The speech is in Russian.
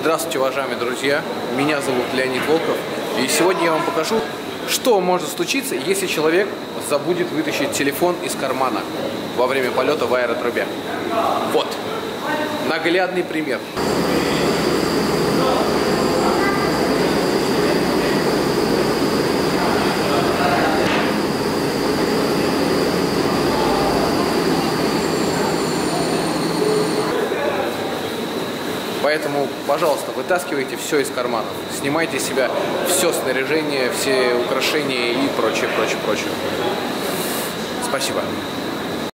Здравствуйте, уважаемые друзья! Меня зовут Леонид Волков. И сегодня я вам покажу, что может случиться, если человек забудет вытащить телефон из кармана во время полета в аэротрубе. Вот. Наглядный пример. Поэтому, пожалуйста, вытаскивайте все из карманов. Снимайте с себя все снаряжение, все украшения и прочее, прочее, прочее. Спасибо.